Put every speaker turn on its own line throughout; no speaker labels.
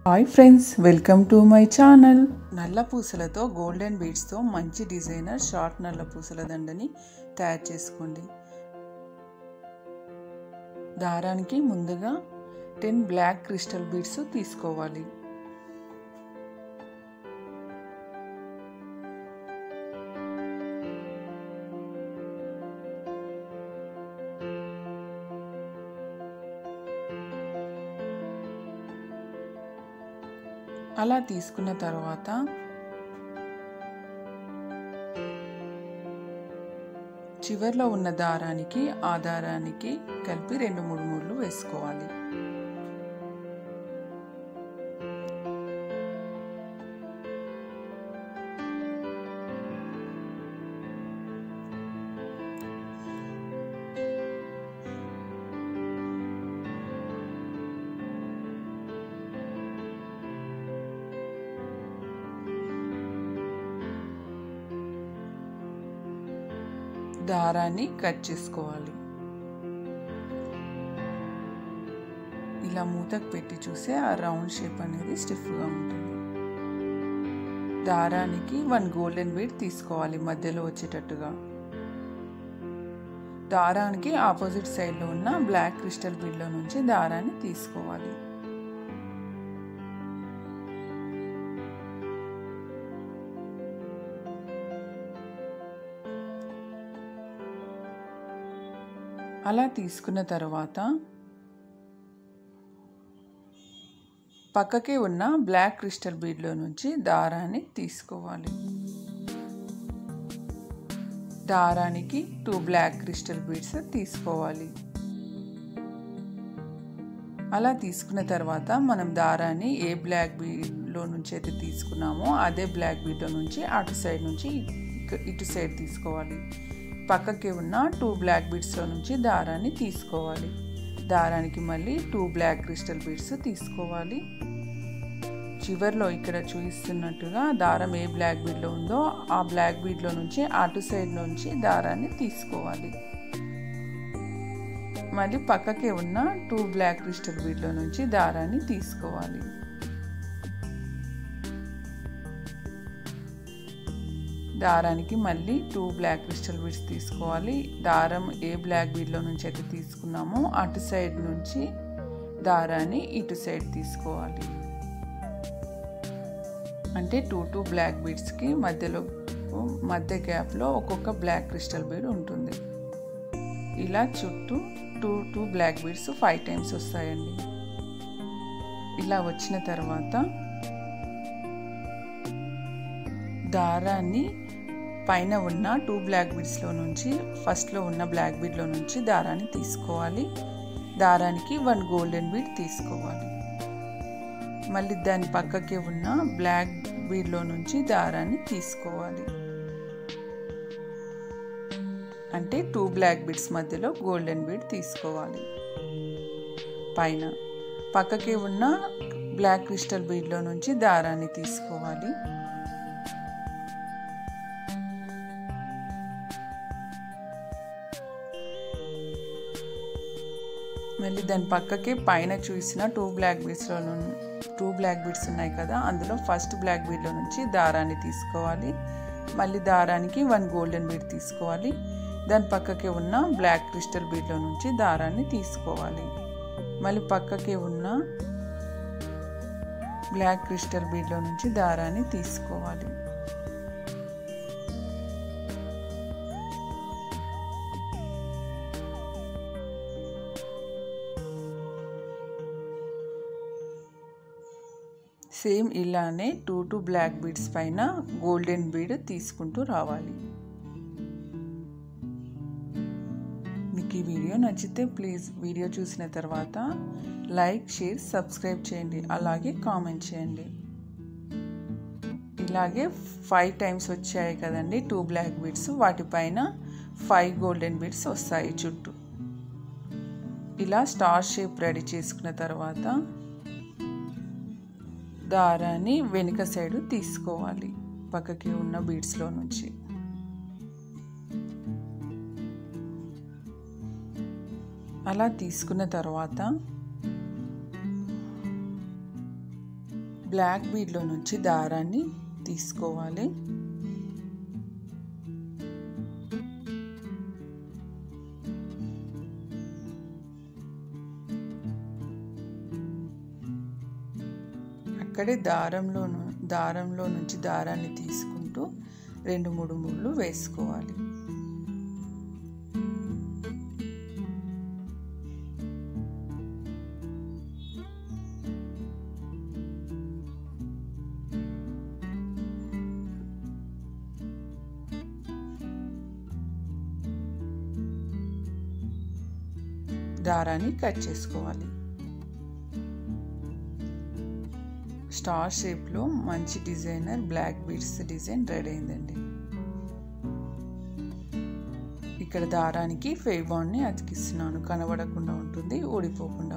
Hi friends welcome to my channel. నల్ల పూసలతో golden బీడ్స్తో మంచి డిజైనర్ షార్ట్ నల్ల పూసల దండని తయారు చేసుకోండి. దారానికి ముందుగా టెన్ బ్లాక్ క్రిస్టల్ బీడ్స్ తీసుకోవాలి. అలా తీసుకున్న తర్వాత చివర్లో ఉన్న దారానికి ఆ దారానికి కలిపి రెండు మూడు మూడులు వేసుకోవాలి. దారాన్ని కట్ చేసుకోవాలి. ఇలా మూతకు పెట్టి చూస్తే ఆ రౌండ్ షేప్ అనేది స్టిఫ్గా ఉంటుంది. దారానికి వన్ గోల్డెన్ బీడ్ తీసుకోవాలి మధ్యలో వచ్చేటట్టుగా. దారానికి ఆపోజిట్ సైడ్లో ఉన్న బ్లాక్ క్రిస్టల్ బీడ్లో నుంచి దారాన్ని తీసుకోవాలి. అలా తీసుకున్న తర్వాత పక్కకే ఉన్న బ్లాక్ క్రిస్టల్ బీడ్లో నుంచి దారాన్ని తీసుకోవాలి. దారానికి టూ బ్లాక్ క్రిస్టల్ బీడ్స్ తీసుకోవాలి. అలా తీసుకున్న తర్వాత మనం దారాన్ని ఏ బ్లాక్ బీడ్లో నుంచి అయితే తీసుకున్నామో అదే బ్లాక్ బీడ్లో నుంచి అటు సైడ్ నుంచి ఇటు సైడ్ తీసుకోవాలి. పక్కకి ఉన్న టూ బ్లాక్ బీడ్స్లో నుంచి దారాన్ని తీసుకోవాలి. దారానికి మళ్ళీ టూ బ్లాక్ క్రిస్టల్ బీడ్స్ తీసుకోవాలి. చివర్లో ఇక్కడ చూపిస్తున్నట్టుగా దారం ఏ బ్లాక్ బీడ్లో ఉందో ఆ బ్లాక్ బీడ్లో నుంచి అటు సైడ్ నుంచి దారాన్ని తీసుకోవాలి. మళ్ళీ పక్కకే ఉన్న టూ బ్లాక్ క్రిస్టల్ బీడ్లో నుంచి దారాన్ని తీసుకోవాలి. దారానికి మళ్ళీ టూ బ్లాక్ క్రిస్టల్ బీడ్స్ తీసుకోవాలి. దారం ఏ బ్లాక్ బీడ్లో నుంచి అయితే తీసుకున్నామో అటు సైడ్ నుంచి దారాన్ని ఇటు సైడ్ తీసుకోవాలి. అంటే టూ టూ బ్లాక్ బీడ్స్కి మధ్యలో మధ్య గ్యాప్లో ఒక్కొక్క బ్లాక్ క్రిస్టల్ బీడ్ ఉంటుంది. ఇలా చుట్టూ two two black beads five times వస్తాయండి. ఇలా వచ్చిన తర్వాత దారాన్ని పైన ఉన్న టూ బ్లాక్ బీడ్స్లో నుంచి ఫస్ట్లో ఉన్న బ్లాక్ బీడ్లో నుంచి దారాన్ని తీసుకోవాలి. దారానికి వన్ గోల్డెన్ బీడ్ తీసుకోవాలి. మళ్ళీ దాని పక్కకి ఉన్న బ్లాక్ బీడ్లో నుంచి దారాన్ని తీసుకోవాలి. అంటే టూ బ్లాక్ బీడ్స్ మధ్యలో గోల్డెన్ బీడ్ తీసుకోవాలి. పైన పక్కకి ఉన్న బ్లాక్ క్రిస్టల్ బీడ్లో నుంచి దారాన్ని తీసుకోవాలి. మళ్ళీ దాని పక్కకి పైన చూసిన టూ బ్లాక్ బీడ్స్లో టూ బ్లాక్ బీడ్స్ ఉన్నాయి కదా అందులో ఫస్ట్ బ్లాక్ బీడ్లో నుంచి దారాన్ని తీసుకోవాలి. మళ్ళీ దారానికి వన్ గోల్డెన్ బీడ్ తీసుకోవాలి. దాని పక్కకి ఉన్న బ్లాక్ క్రిస్టల్ బీడ్లో నుంచి దారాన్ని తీసుకోవాలి. మళ్ళీ పక్కకి ఉన్న బ్లాక్ క్రిస్టల్ బీడ్లో నుంచి దారాన్ని తీసుకోవాలి. సేమ్ ఇలానే టూ టూ బ్లాక్ బీడ్స్ పైన గోల్డెన్ బీడ్ తీసుకుంటూ రావాలి. మీకు ఈ వీడియో నచ్చితే ప్లీజ్ వీడియో చూసిన తర్వాత లైక్ షేర్ సబ్స్క్రైబ్ చేయండి. అలాగే కామెంట్ చేయండి. ఇలాగే ఫైవ్ టైమ్స్ వచ్చాయి కదండి టూ బ్లాక్ బీడ్స్. వాటిపైన ఫైవ్ గోల్డెన్ బీడ్స్ వస్తాయి చుట్టూ. ఇలా స్టార్ షేప్ రెడీ చేసుకున్న తర్వాత దారాన్ని వెనుక సైడు తీసుకోవాలి పక్కకి ఉన్న బీడ్స్లో నుంచి. అలా తీసుకున్న తర్వాత బ్లాక్ బీడ్లో నుంచి దారాన్ని తీసుకోవాలి. అక్కడే దారంలో దారంలో నుంచి దారాన్ని తీసుకుంటూ రెండు మూడు ముళ్ళు వేసుకోవాలి. దారాన్ని కట్ చేసుకోవాలి. స్టార్ షేప్లో మంచి designer black beads design ready అయిందండి. ఇక్కడ దారానికి ఫేవాన్ని అతికిస్తున్నాను. కనబడకుండా ఉంటుంది ఊడిపోకుండా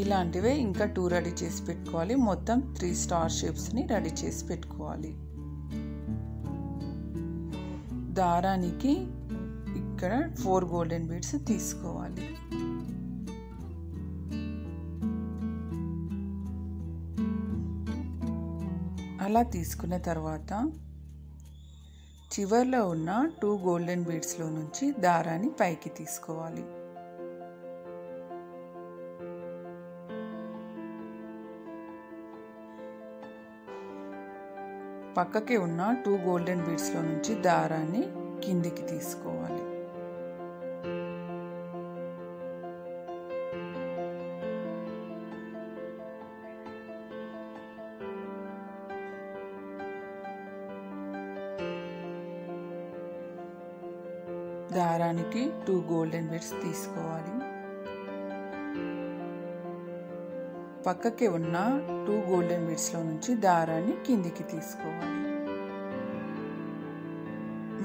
ఇలాంటివే ఇంకా టూ రెడీ చేసి పెట్టుకోవాలి. మొత్తం త్రీ స్టార్ షేప్స్ని రెడీ చేసి పెట్టుకోవాలి. దారానికి ఇక్కడ ఫోర్ గోల్డెన్ బీడ్స్ తీసుకోవాలి. అలా తీసుకున్న తర్వాత చివర్లో ఉన్న టూ గోల్డెన్ బీడ్స్లో నుంచి దారాన్ని పైకి తీసుకోవాలి. పక్కకి ఉన్న టూ గోల్డెన్ బీడ్స్లో నుంచి దారాన్ని కిందికి తీసుకోవాలి. దారానికి టూ గోల్డెన్ బీడ్స్ తీసుకోవాలి. పక్కకి ఉన్న టూ గోల్డెన్ బీడ్స్లో నుంచి దారాన్ని కిందికి తీసుకోవాలి.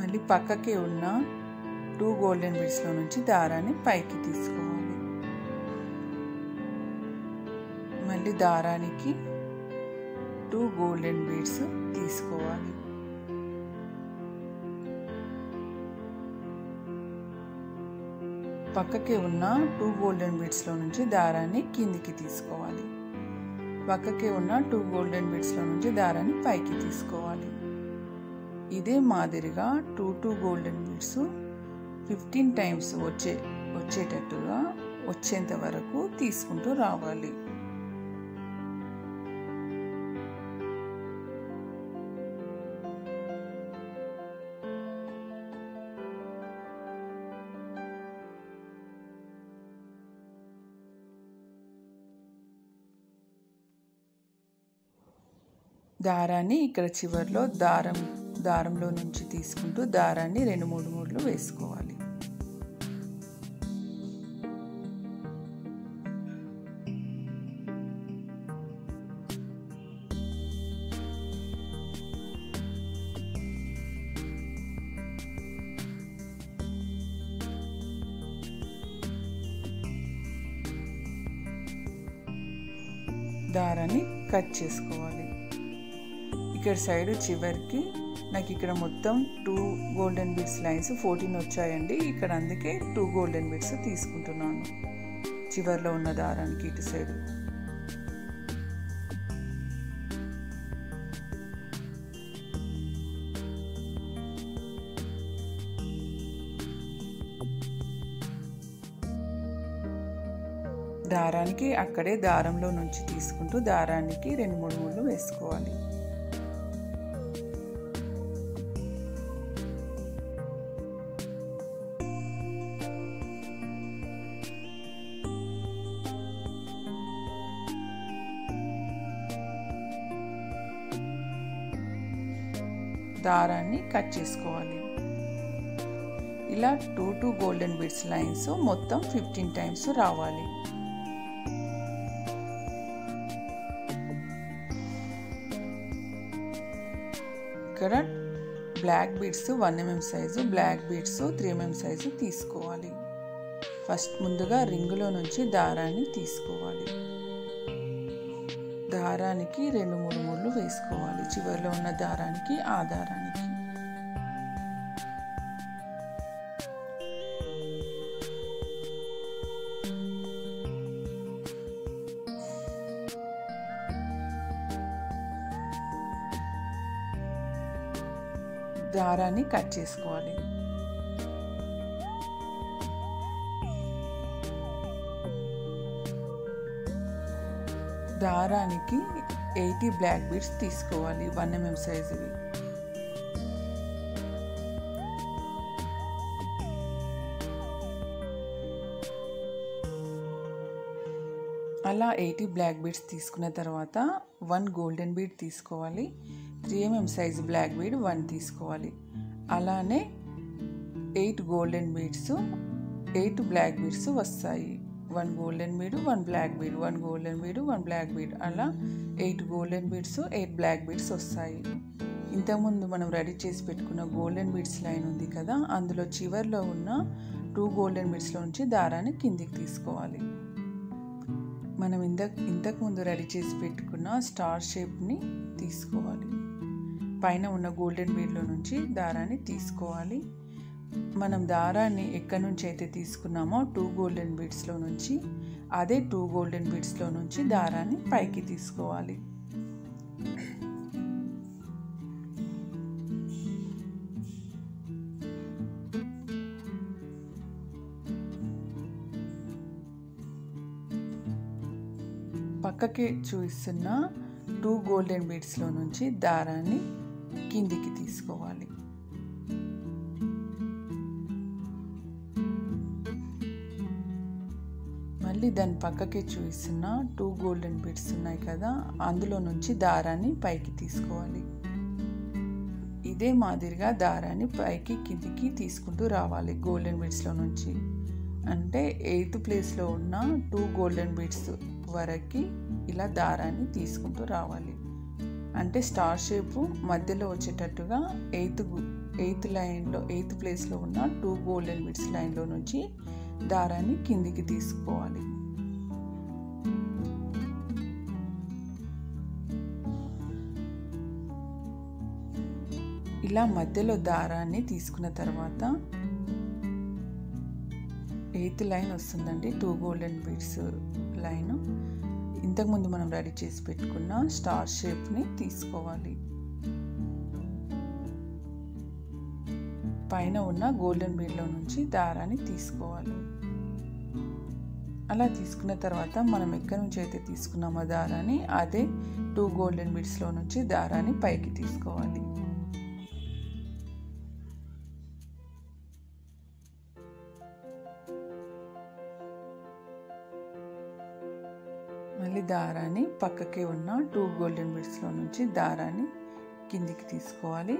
మళ్ళీ పక్కకి ఉన్న టూ గోల్డెన్ బీడ్స్లో నుంచి దారాన్ని పైకి తీసుకోవాలి. మళ్ళీ దారానికి టూ గోల్డెన్ బీడ్స్ తీసుకోవాలి. పక్కకి ఉన్న టూ గోల్డెన్ బీడ్స్లో నుంచి దారాన్ని కిందికి తీసుకోవాలి. పక్కకి ఉన్న టూ గోల్డెన్ బీడ్స్లో నుంచి దారాన్ని పైకి తీసుకోవాలి. ఇదే మాదిరిగా two two golden beads fifteen times వచ్చే వచ్చేటట్టుగా వచ్చేంత వరకు తీసుకుంటూ రావాలి. దారాన్ని ఇక్కడ చివరిలో దారం దారంలో నుంచి తీసుకుంటూ దారాన్ని రెండు మూడు మూడులు వేసుకోవాలి. దారాన్ని కట్ చేసుకోవాలి. ఇక్కడ సైడ్ చివరికి నాకు ఇక్కడ మొత్తం two golden bits lines fourteen వచ్చాయండి. ఇక్కడ అందుకే టూ గోల్డెన్ బిట్స్ తీసుకుంటున్నాను. చివరిలో ఉన్న దారానికి ఇటు సైడ్ దారానికి అక్కడే దారంలో నుంచి తీసుకుంటూ దారానికి రెండు మూడు మూడు వేసుకోవాలి. దారాన్ని కట్ చేసుకోవాలి. ఇలా two two golden beads lines మొత్తం ఫిఫ్టీన్ టైమ్స్ రావాలి. ఇక్కడ black beads one mm size black beads three mm size తీసుకోవాలి. ఫస్ట్ ముందుగా రింగులో నుంచి దారాన్ని తీసుకోవాలి. దారానికి రెండు మూడు ముళ్ళు వేసుకోవాలి. చివరిలో ఉన్న దారానికి ఆ దారానికి. దారాన్ని కట్ చేసుకోవాలి. దారానికి ఎయిటీ బ్లాక్ బీడ్స్ తీసుకోవాలి వన్ ఎంఎం సైజువి. అలా ఎయిటీ బ్లాక్ బీడ్స్ తీసుకున్న తర్వాత వన్ గోల్డెన్ బీడ్ తీసుకోవాలి. Three mm size black bead one తీసుకోవాలి. అలానే eight golden beads eight black beads వస్తాయి. One golden bead one black bead one golden bead one black bead అలా eight golden beads eight black beads వస్తాయి. ఇంతకుముందు మనం ready చేసి పెట్టుకున్న golden beads line ఉంది కదా అందులో చివర్లో ఉన్న టూ గోల్డెన్ బీడ్స్లో నుంచి దారాన్ని కిందికి తీసుకోవాలి. మనం ఇంతకు ఇంతకుముందు రెడీ చేసి పెట్టుకున్న స్టార్ షేప్ని తీసుకోవాలి. పైన ఉన్న గోల్డెన్ బీడ్లో నుంచి దారాన్ని తీసుకోవాలి. మనం దారాన్ని ఎక్కడి నుంచి అయితే తీసుకున్నామో టూ గోల్డెన్ బీడ్స్లో నుంచి అదే టూ గోల్డెన్ బీడ్స్లో నుంచి దారాన్ని పైకి తీసుకోవాలి. పక్కకి చూస్తున్న టూ గోల్డెన్ బీడ్స్లో నుంచి దారాన్ని కిందికి తీసుకోవాలి. మళ్ళీ దాని పక్కకి చూసిన టూ గోల్డెన్ బీడ్స్ ఉన్నాయి కదా అందులో నుంచి దారాన్ని పైకి తీసుకోవాలి. ఇదే మాదిరిగా దారాన్ని పైకి కిందికి తీసుకుంటూ రావాలి గోల్డెన్ బీడ్స్లో నుంచి. అంటే ఎయిత్ ప్లేస్లో ఉన్న టూ గోల్డెన్ బీడ్స్ వరకు ఇలా దారాన్ని తీసుకుంటూ రావాలి. అంటే స్టార్ షేపు మధ్యలో వచ్చేటట్టుగా ఎయిత్ ఎయిత్ లైన్లో ఎయిత్ ప్లేస్లో ఉన్న టూ గోల్డెన్ బీడ్స్ లైన్లో నుంచి దారాన్ని కిందికి తీసుకోవాలి. ఇలా మధ్యలో దారాన్ని తీసుకున్న తర్వాత ఎయిత్ లైన్ వస్తుందండి టూ గోల్డెన్ బీడ్స్ లైన్. ఇంతకుముందు మనం రెడీ చేసి పెట్టుకున్న స్టార్ షేప్ని తీసుకోవాలి. పైన ఉన్న గోల్డెన్ బీడ్లో నుంచి దారాన్ని తీసుకోవాలి. అలా తీసుకున్న తర్వాత మనం ఎక్కడి నుంచి అయితే తీసుకున్నామో దారాన్ని అదే టూ గోల్డెన్ బీడ్స్లో నుంచి దారాన్ని పైకి తీసుకోవాలి. దారాన్ని పక్కకి ఉన్న టూ గోల్డెన్ బీడ్స్లో నుంచి దారాన్ని కిందికి తీసుకోవాలి.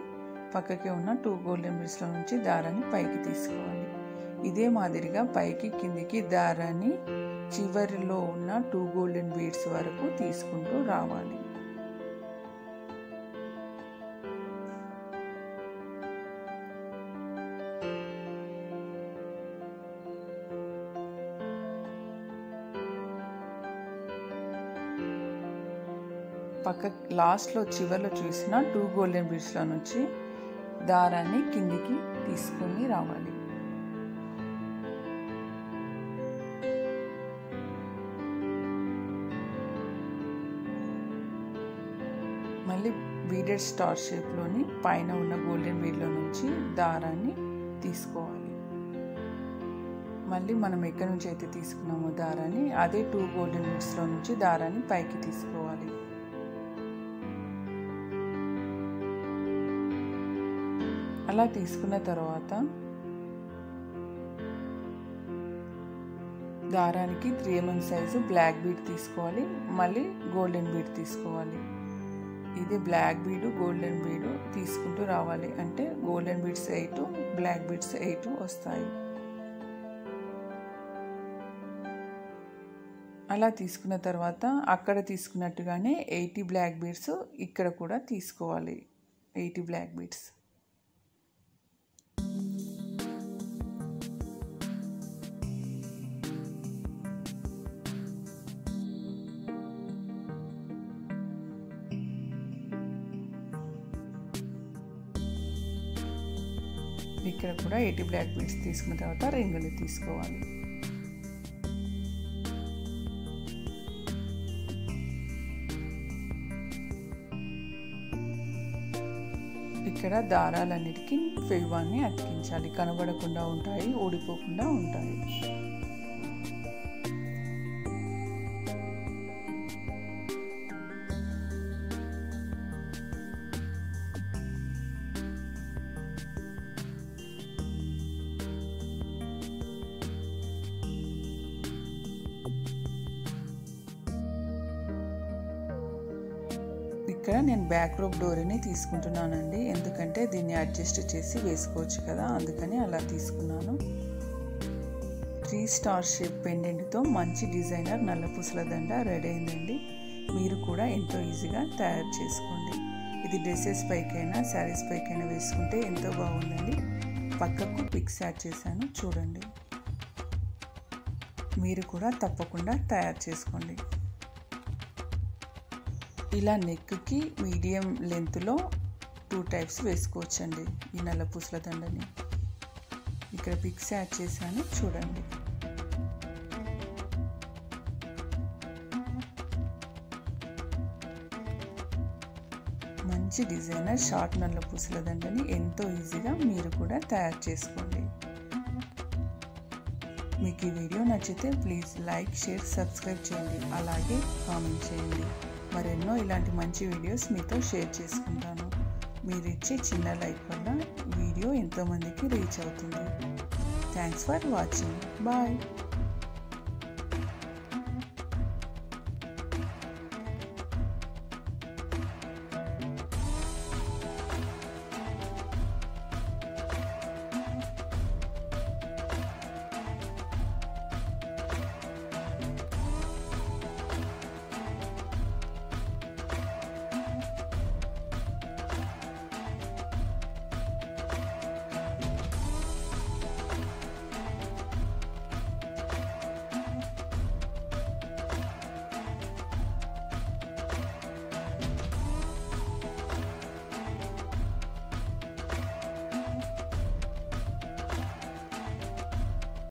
పక్కకి ఉన్న టూ గోల్డెన్ బీడ్స్లో నుంచి దారాన్ని పైకి తీసుకోవాలి. ఇదే మాదిరిగా పైకి కిందికి దారాన్ని చివరిలో ఉన్న టూ గోల్డెన్ బీడ్స్ వరకు తీసుకుంటూ రావాలి. పక్క లాస్ట్లో చివరిలో చూసిన టూ గోల్డెన్ బీడ్స్లో నుంచి దారాన్ని కిందికి తీసుకుని రావాలి. మళ్ళీ బీడెడ్ స్టార్ షేప్లోని పైన ఉన్న గోల్డెన్ బీడ్లో నుంచి దారాన్ని తీసుకోవాలి. మళ్ళీ మనం ఎక్కడి నుంచి అయితే తీసుకున్నామో దారాన్ని అదే టూ గోల్డెన్ బీడ్స్లో నుంచి దారాన్ని పైకి తీసుకోవాలి. అలా తీసుకున్న తర్వాత దారానికి three MM size black bead తీసుకోవాలి మళ్ళీ గోల్డెన్ బీడ్ తీసుకోవాలి. ఇది బ్లాక్ బీడు గోల్డెన్ బీడు తీసుకుంటూ రావాలి. అంటే golden beads eight black beads eight వస్తాయి. అలా తీసుకున్న తర్వాత అక్కడ తీసుకున్నట్టుగానే ఎయిటీ బ్లాక్ బీడ్స్ ఇక్కడ కూడా తీసుకోవాలి. Eighty black beads. ఇక్కడ కూడా ఎయిటీ బ్లాక్ బీడ్స్ తీసుకున్న తర్వాత రింగులు తీసుకోవాలి. ఇక్కడ దారాలన్నిటికీ ఫెవ్వాన్ని అతికించాలి. కనబడకుండా ఉంటాయి ఊడిపోకుండా ఉంటాయి. ఇక్కడ నేను బ్యాక్ రూప్ డోరీని తీసుకుంటున్నానండి. ఎందుకంటే దీన్ని అడ్జస్ట్ చేసి వేసుకోవచ్చు కదా అందుకని అలా తీసుకున్నాను. త్రీ స్టార్ షేప్ పెండెంట్తో మంచి డిజైనర్ నల్ల పూసల దండ రెడీ అయిందండి. మీరు కూడా ఎంతో ఈజీగా తయారు చేసుకోండి. ఇది డ్రెస్సెస్ పైకైనా శారీస్ పైకైనా వేసుకుంటే ఎంతో బాగుందండి. పక్కకు పిక్స్ యాడ్ చేశాను చూడండి. మీరు కూడా తప్పకుండా తయారు చేసుకోండి. ఇలా నెక్కి మీడియం లెంత్లో టూ టైప్స్ వేసుకోవచ్చండి ఈ నల్ల పూసల దండని. ఇక్కడ పిక్స్ యాడ్ చేశాను చూడండి. మంచి డిజైనర్ షార్ట్ నల్ల పూసల దండని ఎంతో ఈజీగా మీరు కూడా తయారు చేసుకోండి. మీకు ఈ వీడియో నచ్చితే ప్లీజ్ లైక్ షేర్ సబ్స్క్రైబ్ చేయండి. అలాగే కామెంట్ చేయండి. మరెన్నో ఇలాంటి మంచి వీడియోస్ మీతో షేర్ చేసుకుంటాను. మీరు ఇచ్చే చిన్న లైక్ వల్ల వీడియో ఎంతోమందికి రీచ్ అవుతుంది. Thanks for watching. బాయ్.